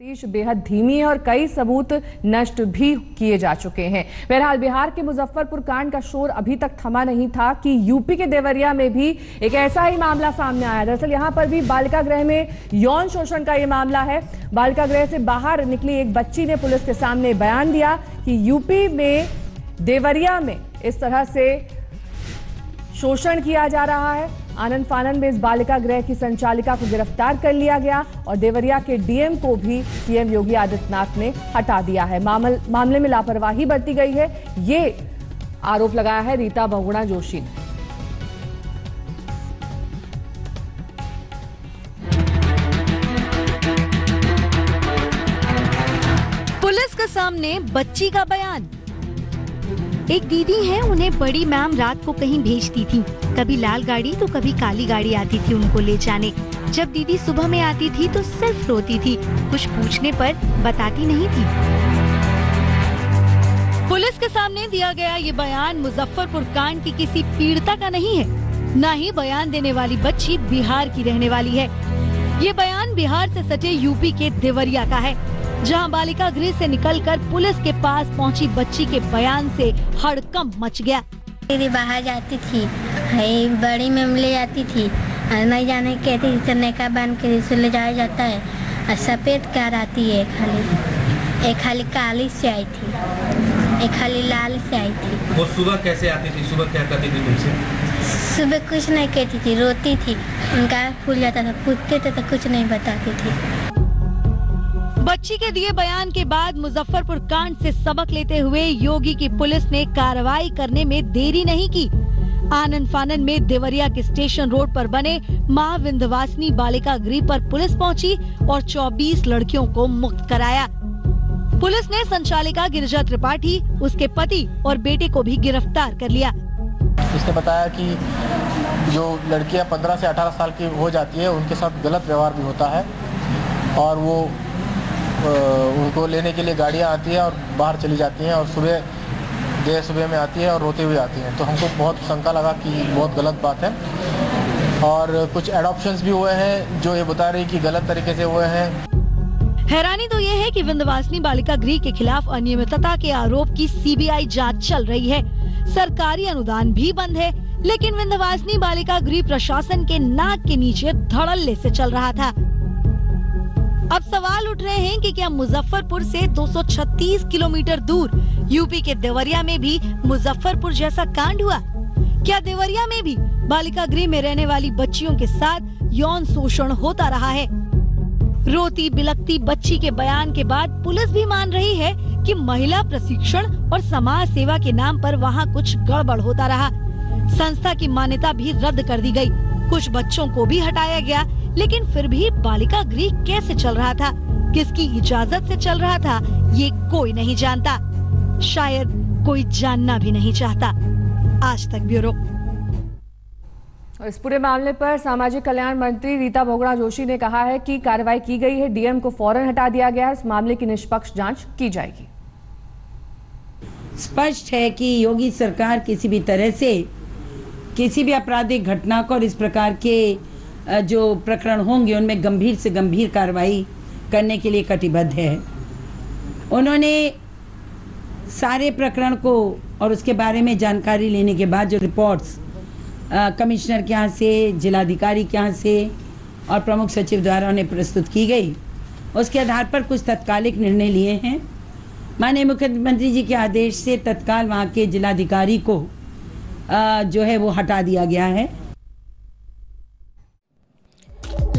तफ्तीश बेहद धीमी है और कई सबूत नष्ट भी किए जा चुके हैं। बहरहाल, बिहार के मुजफ्फरपुर कांड का शोर अभी तक थमा नहीं था कि यूपी के देवरिया में भी एक ऐसा ही मामला सामने आया। दरअसल, यहाँ पर भी बालिका गृह में यौन शोषण का ये मामला है। बालिका गृह से बाहर निकली एक बच्ची ने पुलिस के सामने बयान दिया कि यूपी में, देवरिया में इस तरह से शोषण किया जा रहा है। आनंद फानन में इस बालिका गृह की संचालिका को गिरफ़्तार कर लिया गया और देवरिया के डीएम को भी सीएम योगी आदित्यनाथ ने हटा दिया है। मामल, मामले में लापरवाही बरती गई है। ये आरोप लगाया है रीता बहुगुणा जोशी ने। पुलिस के सामने बच्ची का बयान। एक दीदी है, उन्हें बड़ी मैम रात को कहीं भेजती थी। कभी लाल गाड़ी तो कभी काली गाड़ी आती थी उनको ले जाने। जब दीदी सुबह में आती थी तो सिर्फ़ रोती थी। कुछ पूछने पर बताती नहीं थी। पुलिस के सामने दिया गया ये बयान मुजफ्फरपुर कांड की किसी पीड़िता का नहीं है। न ही बयान देने वाली बच्ची बिहार की रहने वाली है। ये बयान बिहार से सटे यूपी के देवरिया का है। जहाँ बालिका गृह से निकलकर पुलिस के पास पहुँची बच्ची के बयान से हड़कंप मच गया। दीदी बाहर जाती थी। बड़ी में ले जाती थी। और नहीं जाने कहती थी नेका बाँध के इसे ले जाया जाता है। और सफ़ेद कार आती है खाली एक खाली काली से आई थी। एक खाली लाल से आई थी। वो सुबह कैसे आती थी? सुबह क्या करती थी तुमसे? सुबह कुछ नहीं कहती थी रोती थी। उनका फूल जाता था पूछते थे तो कुछ नहीं बताती थी। बच्ची के दिए बयान के बाद मुजफ्फरपुर कांड से सबक लेते हुए योगी की पुलिस ने कार्रवाई करने में देरी नहीं की। आनंद फानन में देवरिया के स्टेशन रोड पर बने माँ विंध्यवासिनी बालिका गृह पर पुलिस पहुँची और 24 लड़कियों को मुक्त कराया। पुलिस ने संचालिका गिरिजा त्रिपाठी, उसके पति और बेटे को भी गिरफ़्तार कर लिया। उसने बताया कि जो लड़कियाँ 15 से 18 साल की हो जाती है, उनके साथ गलत व्यवहार भी होता है और वो उनको लेने के लिए गाड़ियाँ आती हैं और बाहर चली जाती हैं और सुबह, देर सुबह में आती है और रोते हुए आती हैं। तो हमको बहुत शंका लगा कि बहुत गलत बात है। और कुछ एडॉप्शंस भी हुए हैं जो ये बता रही कि गलत तरीके से हुए हैं। हैरानी तो ये है कि विंध्यवासिनी बालिका गृह के खिलाफ अनियमितता के आरोप की सीबीआई जाँच चल रही है। सरकारी अनुदान भी बंद है, लेकिन विंध्यवासिनी बालिका गृह प्रशासन के नाक के नीचे धड़ल्ले से चल रहा था। अब सवाल उठ रहे हैं कि क्या मुजफ्फरपुर से 236 किलोमीटर दूर यूपी के देवरिया में भी मुजफ्फरपुर जैसा कांड हुआ? क्या देवरिया में भी बालिका गृह में रहने वाली बच्चियों के साथ यौन शोषण होता रहा है? रोती बिलकती बच्ची के बयान के बाद पुलिस भी मान रही है कि महिला प्रशिक्षण और समाज सेवा के नाम पर वहाँ कुछ गड़बड़ होता रहा। संस्था की मान्यता भी रद्द कर दी गई। कुछ बच्चों को भी हटाया गया। लेकिन फिर भी बालिका गृह कैसे चल रहा था? किसकी इजाज़त से चल रहा था? ये कोई नहीं जानता। शायद कोई जानना भी नहीं चाहता। आज तक ब्यूरो। इस पूरे मामले पर सामाजिक कल्याण मंत्री रीता भोगड़ा जोशी ने कहा है कि कार्रवाई की गई है। डीएम को फ़ौरन हटा दिया गया है। इस मामले की निष्पक्ष जाँच की जाएगी। स्पष्ट है कि योगी सरकार किसी भी तरह से किसी भी आपराधिक घटना को और इस प्रकार के जो प्रकरण होंगे, उनमें गंभीर से गंभीर कार्रवाई करने के लिए कटिबद्ध है। उन्होंने सारे प्रकरण को और उसके बारे में जानकारी लेने के बाद जो रिपोर्ट्स कमिश्नर के यहाँ से, जिलाधिकारी के यहाँ से और प्रमुख सचिव द्वारा उन्हें प्रस्तुत की गई, उसके आधार पर कुछ तत्कालिक निर्णय लिए हैं। माननीय मुख्यमंत्री जी के आदेश से तत्काल वहाँ के जिलाधिकारी को जो है वो हटा दिया गया है।